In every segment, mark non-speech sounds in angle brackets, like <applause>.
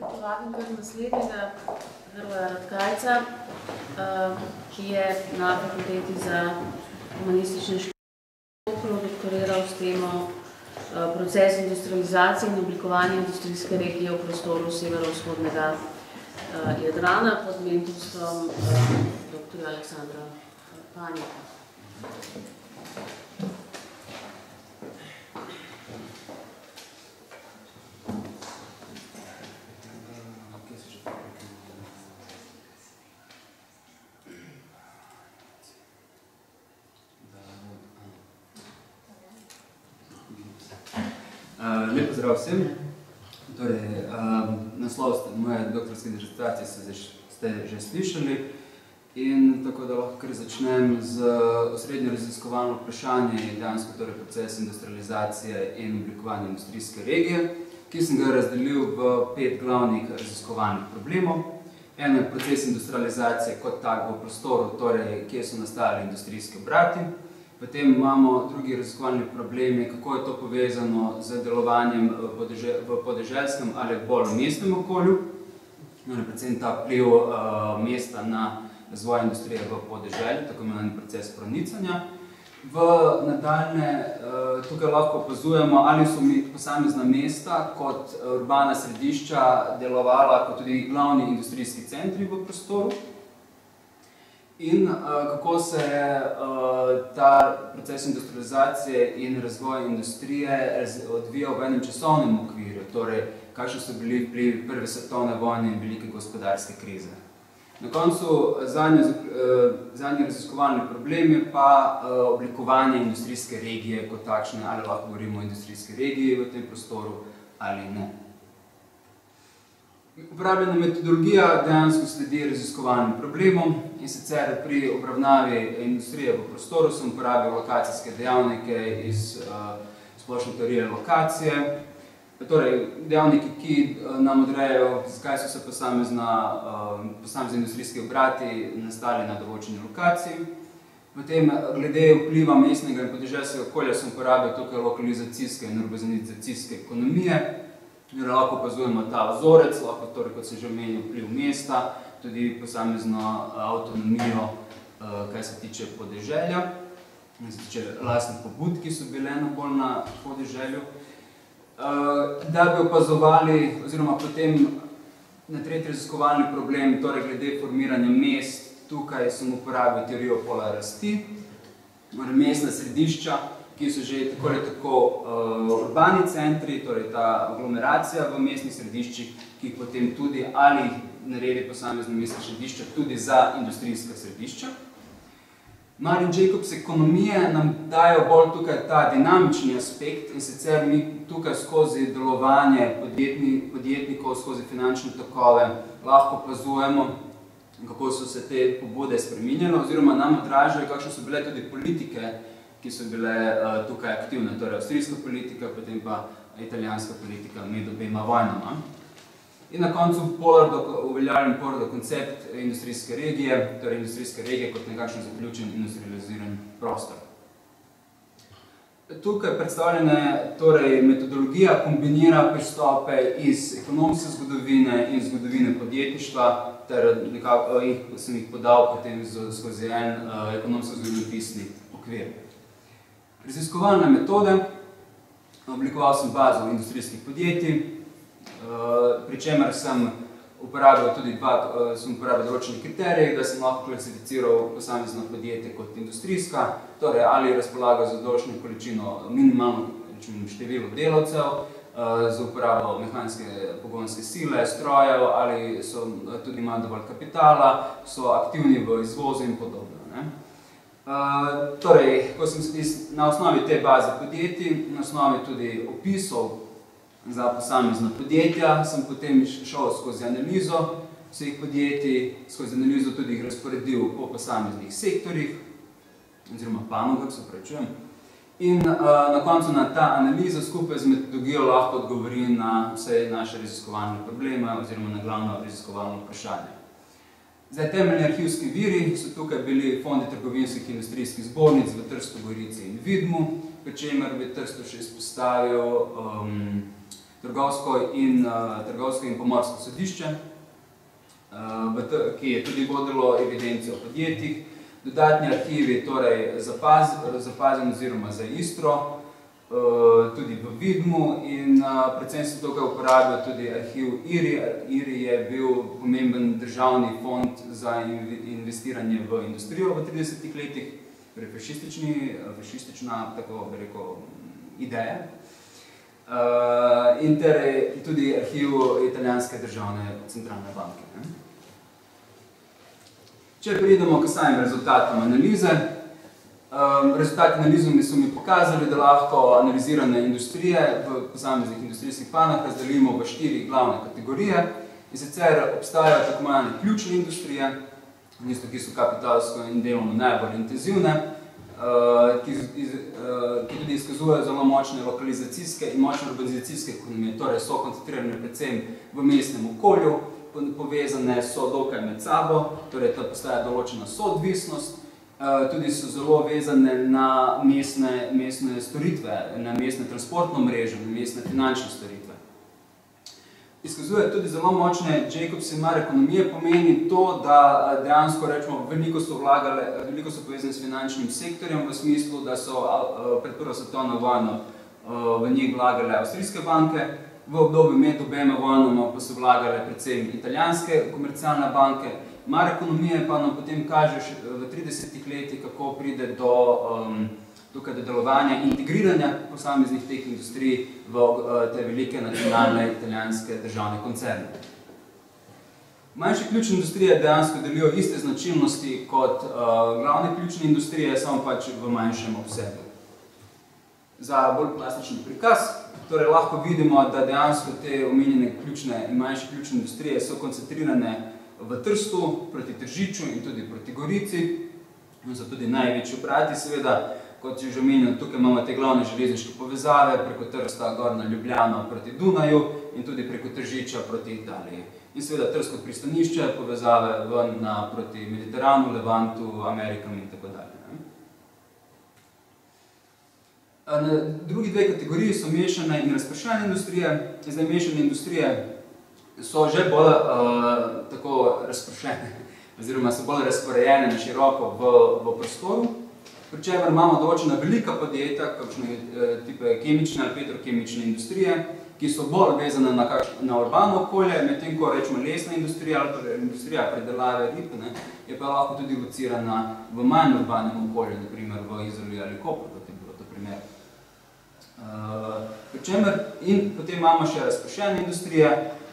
Povabim kar naslednjega Hrvoja Radkajca, ki je na fakulteti za humanistične škole doktoriral s temo proces industrializacije in oblikovanja industrijske regije v prostoru severovzhodnega Jadrana pod mentorstvom dr. Aleksandra Panjaka. Lep pozdrav vsem. Torej, um, naslov moje doktorske disertacije ste, ste že slišali in tako da lahko kar začnem z osrednjo raziskovalno vprašanje dejansko torej proces industrializacije in oblikovanja industrijske regije, ki sem ga razdelil v pet glavnih raziskovalnih problemov. Eno je proces industrializacije kot tak v prostoru, torej kje so nastali industrijski obrati, Potem imamo drugi raziskovalni problemi, kako je to povezano z delovanjem v podeželskem ali bolj mestnem okolju, no, predvsem ta pliv uh, mesta na razvoj industrije v podeželju, tako imenovani proces pronicanja. V nadaljne uh, tukaj lahko opazujemo, ali so posamezna mesta kot urbana središča delovala kot tudi glavni industrijski centri v prostoru, In uh, kako se uh, ta proces industrializacije in razvoj industrije odvijal v enem časovnem okviru, torej kakšni so bili vplivi prve svetovne vojne in velike gospodarske krize. Na koncu zadnji, uh, zadnji raziskovalni problem je pa uh, oblikovanje industrijske regije kot takšne, ali lahko govorimo o industrijski regiji v tem prostoru ali ne. Uporabljena metodologija dejansko sledi raziskovalnim problemom in sicer pri obravnavi industrije v prostoru sem uporabil lokacijske dejavnike iz uh, splošne teorije lokacije. Torej, dejavniki, ki uh, nam odrejajo, zakaj so se posamezna, uh, posamezni industrijski obrati nastali na določeni lokaciji. Potem, glede vpliva mestnega in podeželskega okolja, sem uporabil tukaj lokalizacijske in urbanizacijske ekonomije, Torej, lahko opazujemo ta vzorec, lahko torej, kot sem že omenil, vpliv mesta, tudi posamezno eh, avtonomijo, eh, kaj se tiče podeželja, kaj se tiče lastnih pobud, ki so bile na bolj na podeželju. Eh, da bi opazovali, oziroma potem na tretji raziskovalni problem, torej glede formiranja mest, tukaj sem uporabil teorijo pola rasti, torej mestna središča, ki so že tako ali tako uh, urbani centri, torej ta aglomeracija v mestnih središčih, ki potem tudi ali naredi posamezno mestno središče tudi za industrijska središča. Marin Jacobs ekonomije nam dajo bolj tukaj ta dinamični aspekt in sicer mi tukaj skozi delovanje podjetni, podjetnikov, skozi finančne tokove lahko opazujemo, kako so se te pobude spreminjale oziroma nam odražajo, kakšne so bile tudi politike ki so bile uh, tukaj aktivne, torej avstrijska politika, potem pa italijanska politika med obema vojnama. In na koncu Polardo, uveljavljen Polardo koncept industrijske regije, torej industrijske regije kot nekakšen zaključen industrializiran prostor. Tukaj predstavljene torej, metodologija kombinira pristope iz ekonomske zgodovine in zgodovine podjetništva, ter nekako, jih, sem jih podal potem skozi en uh, ekonomsko-zgodovinopisni okvir. Raziskovalne metode, oblikoval sem bazo industrijskih podjetij, eh, pri čemer sem uporabil tudi dva, eh, sem uporabil določene kriterije, da sem lahko klasificiral posamezno podjetje kot industrijska, torej ali razpolaga za določeno količino minimalno število delavcev, eh, za uporabo mehanske pogonske sile, strojev, ali so tudi imajo dovolj kapitala, so aktivni v izvozu in podobno. Ne? Torej, ko sem na osnovi te baze podjetij, na osnovi tudi opisov za posamezna podjetja, sem potem šel skozi analizo vseh podjetij, skozi analizo tudi jih razporedil po posameznih sektorjih, oziroma panogah, se prečujem. In uh, na koncu na ta analiza skupaj z metodologijo lahko odgovori na vse naše raziskovalne probleme oziroma na glavno raziskovalno vprašanje. Zdaj, temeljni arhivski viri so tukaj bili fondi trgovinskih industrijskih zbornic v Trstu, Gorici in Vidmu, pri čemer bi Trstu še izpostavil um, trgovsko in, trgovsko in pomorsko sodišče, ki je tudi vodilo evidenci o podjetjih, dodatni arhivi, torej za, Paz, za Pazin oziroma za Istro, tudi v Vidmu in predvsem se tukaj uporablja tudi arhiv IRI. IRI je bil pomemben državni fond za investiranje v industrijo v 30 letih, torej fašistična, tako bi rekel, ideja. In torej tudi arhiv italijanske državne centralne banke. Če pridemo k samim rezultatom analize, rezultati analize mi so mi pokazali, da lahko analizirane industrije v posameznih industrijskih panah razdelimo v štiri glavne kategorije. In sicer obstajajo tako imenovane ključne industrije, tisto, ki so kapitalsko in delovno najbolj intenzivne, ki, iz, ki tudi izkazujejo zelo močne lokalizacijske in močne urbanizacijske ekonomije, torej so koncentrirane predvsem v mestnem okolju, povezane so dokaj med sabo, torej to postaja določena soodvisnost, tudi so zelo vezane na mestne, mestne storitve, na mestne transportno mrežo, na mestne finančne storitve. Izkazuje tudi zelo močne Jacobs in Mar ekonomije, pomeni to, da dejansko rečemo, veliko so vlagale, veliko so povezane s finančnim sektorjem v smislu, da so pred prvo svetovno vojno v njih vlagale avstrijske banke, v obdobju med obema vojnama pa so vlagale predvsem italijanske komercialne banke, Mar ekonomije pa nam potem kaže v 30 letih, kako pride do, um, tukaj delovanja in integriranja posameznih teh industrij v uh, te velike nacionalne italijanske državne koncerne. Manjše ključne industrije dejansko delijo iste značilnosti kot uh, glavne ključne industrije, samo pač v manjšem obsegu. Za bolj plastični prikaz, torej lahko vidimo, da dejansko te omenjene ključne in manjše ključne industrije so koncentrirane v Trstu, proti Tržiču in tudi proti Gorici. In so tudi največji obrati, seveda, kot že omenjeno, tukaj imamo te glavne železniške povezave, preko Trsta gor na Ljubljano proti Dunaju in tudi preko Tržiča proti Italiji. In seveda Trsko pristanišče, povezave ven na, proti Mediteranu, Levantu, Amerikam in tako dalje. Na drugi dve kategoriji so mešane in razpršene industrije. Zdaj, mešane industrije so že bolj uh, tako razprošene, <laughs> oziroma so bolj razporejene na široko v, v prostoru, pri čemer imamo določena velika podjetja, kakšne uh, tipe kemične ali petrokemične industrije, ki so bolj vezane na, kakš, na urbano okolje, medtem ko rečemo lesna industrija ali torej industrija predelave rib, ne, je pa lahko tudi locirana v manj urbanem okolju, naprimer v Izoli ali Kopru, kot je bilo to primer. Uh, pri čemer, in potem imamo še razprošene industrije,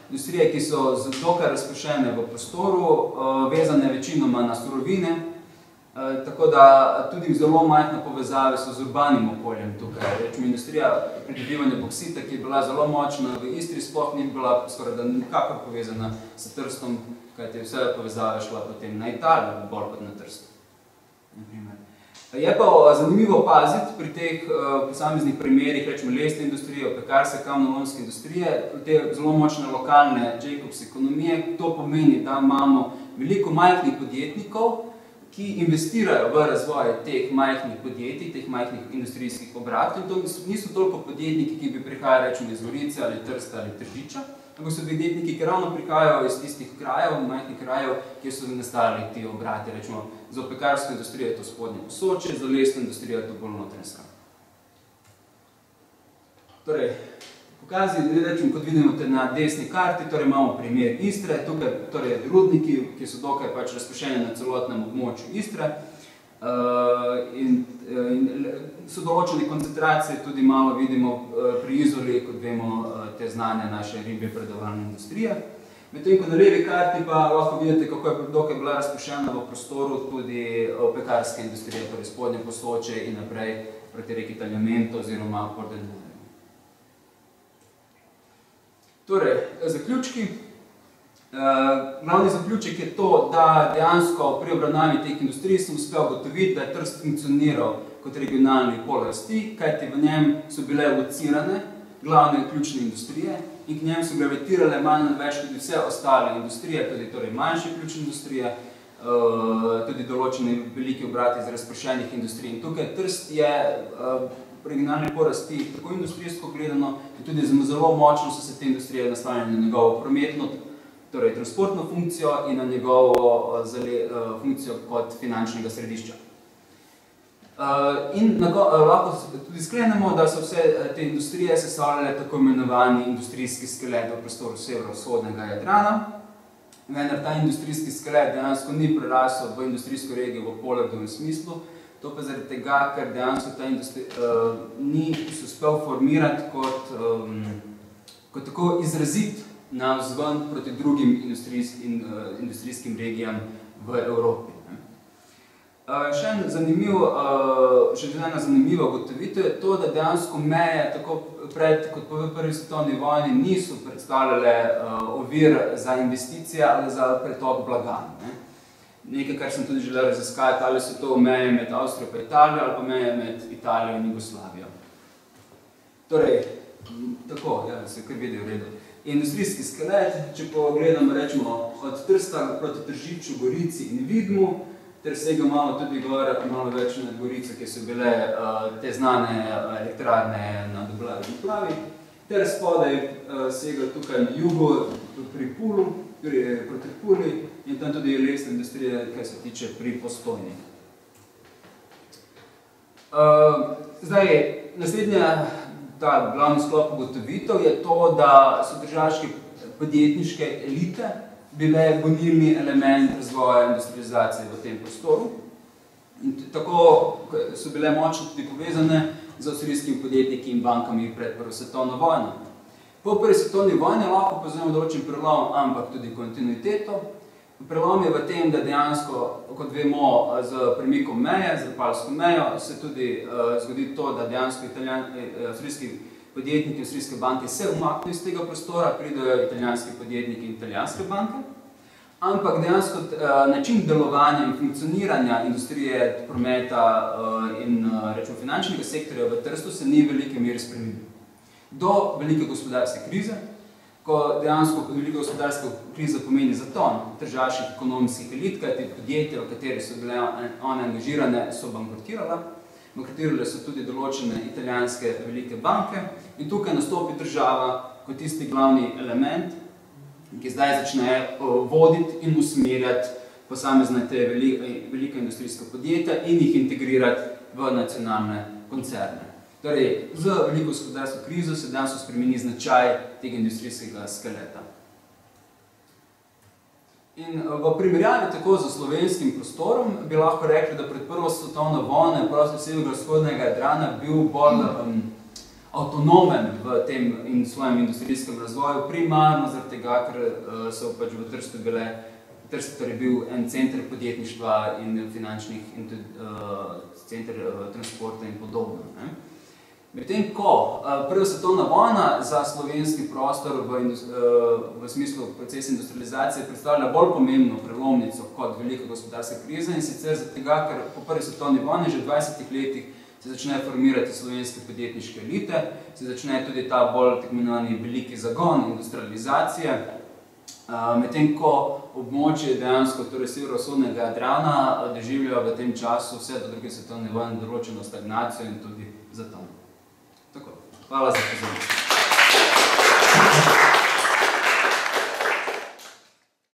industrije, ki so dokaj razpošene v prostoru, eh, vezane večinoma na surovine, eh, tako da tudi zelo majhne povezave so z urbanim okoljem tukaj. Rečemo, industrija pridobivanja boksita, ki je bila zelo močna, v Istri sploh ni bila skoraj da nikakor povezana s Trstom, kajti vse povezave šla potem na Italijo, bolj kot na Trst. Naprimer. Je pa zanimivo paziti pri teh uh, posameznih primerih, rečemo lesne industrije, pekarske, kamnolonske industrije, te zelo močne lokalne Jacobs ekonomije. To pomeni, da imamo veliko majhnih podjetnikov, ki investirajo v razvoj teh majhnih podjetij, teh majhnih industrijskih obratov. In to niso toliko podjetniki, ki bi prihajali rečemo iz Gorice ali Trsta ali Tržiča, ampak so podjetniki, ki ravno prihajajo iz tistih krajev, majhnih krajev, kjer so nastali ti obrati, rečemo, za pekarsko industrijo je to spodnje posoče, za lesno industrijo je to bolj notranjska. Torej, pokazi, rečem, kot vidimo na desni karti, torej imamo primer Istre, tukaj torej rudniki, ki so dokaj pač razpošeni na celotnem območju Istre, uh, in, in so določene koncentracije, tudi malo vidimo uh, pri Izoli, kot vemo, uh, te znanje naše ribje predovalne industrije. Medtem ko na levi karti pa lahko vidite, kako je dokaj bila razpošljena v prostoru tudi pekarske industrije, torej spodnje posoče in naprej proti reki Taljamento oziroma Pordenone. Torej, zaključki. Uh, glavni zaključek je to, da dejansko pri obravnavi teh industrij sem uspel gotoviti, da je Trst funkcioniral kot regionalni pol rasti, kajti v njem so bile locirane glavne ključne industrije in k njem so gravitirale manj več tudi vse ostale industrije, tudi torej manjše ključne industrije, uh, tudi določene velike obrati iz razpršenih industrij. In tukaj Trst je regionalne porasti, tako industrijsko gledano, in tudi zelo močno so se te industrije nastavljene na njegovo prometno, torej transportno funkcijo in na njegovo zale, funkcijo kot finančnega središča. In na, lahko tudi sklenemo, da so vse te industrije sestavljale tako imenovani industrijski skelet v prostoru severovzhodnega Jadrana, vendar ta industrijski skelet dejansko ni prerasel v industrijsko regijo v polardovem smislu, to pa zaradi tega, ker dejansko ta industrija uh, ni se uspel formirati kot, um, kot tako izrazit na vzven proti drugim industrijskim, uh, industrijskim regijam v Evropi. Uh, še en zanimiv, uh, še ena zanimiva ugotovitev je to, da dejansko meje tako pred kot po prvi svetovni vojni niso predstavljale uh, ovir za investicije ali za pretok blaga. Ne? Nekaj, kar sem tudi želel raziskati, ali so to meje med Avstrijo pa Italijo ali pa meje med Italijo in Jugoslavijo. Torej, tako, ja, se kar vidi v redu. Industrijski skelet, če pogledamo, rečemo, od Trsta proti Tržiču, Gorici in Vidmu, ter sega malo tudi gor, malo več na Gorico, ki so bile uh, te znane uh, elektrarne na Duplavi, ter spodaj uh, sega tukaj na jugu pri Pulu, torej proti Puli in tam tudi lesna industrija, kaj se tiče pri postojni. Uh, zdaj, naslednja ta glavni sklop ugotovitev je to, da so državške podjetniške elite bile gonilni element razvoja industrializacije v tem prostoru. In tako so bile močno tudi povezane z avstrijskimi podjetniki in bankami pred prvo svetovno vojno. Po prvi svetovni vojni lahko pozivamo določen prelom, ampak tudi kontinuiteto. Prelom je v tem, da dejansko, kot vemo, z premikom meje, z Rapalsko mejo, se tudi uh, zgodi to, da dejansko italijan, eh, avstrijski podjetniki avstrijske banke se umaknejo iz tega prostora, pridejo italijanski podjetniki in italijanske banke, ampak dejansko uh, način delovanja in funkcioniranja industrije, prometa uh, in uh, rečemo finančnega sektorja v Trstu se ni v velike meri spremenil. Do velike gospodarske krize, ko dejansko velika gospodarska kriza pomeni zaton državših ekonomskih elit, kajti podjetje, v kateri so bile one angažirane, so bankrotirala, bankrotirale so tudi določene italijanske velike banke in tukaj nastopi država kot tisti glavni element, ki zdaj začne voditi in usmerjati posamezne te velike industrijske podjetja in jih integrirati v nacionalne koncerne. Torej, z veliko gospodarsko krizo se danes spremeni značaj tega industrijskega skeleta. In v primerjavi tako z slovenskim prostorom bi lahko rekli, da pred prvo svetovno vojno je prostor severno-vzhodnega Jadrana bil bolj um, avtonomen v tem in svojem industrijskem razvoju, primarno zaradi tega, ker uh, so pač v Trstu bile, Trst torej bil en center podjetništva in finančnih in tudi uh, center uh, transporta in podobno. Ne? Medtem ko prva svetovna vojna za slovenski prostor v, v smislu procesa industrializacije predstavlja bolj pomembno prelomnico kot velika gospodarska kriza in sicer zato ker po prvi svetovni vojni že v 20 letih se začne formirati slovenske podjetniške elite, se začne tudi ta bolj tekmenovani veliki zagon industrializacije, medtem ko območje dejansko, torej severovzhodnega Jadrana, doživljajo v tem času vse do druge svetovne vojne določeno stagnacijo in tudi zaton. Fala, Zé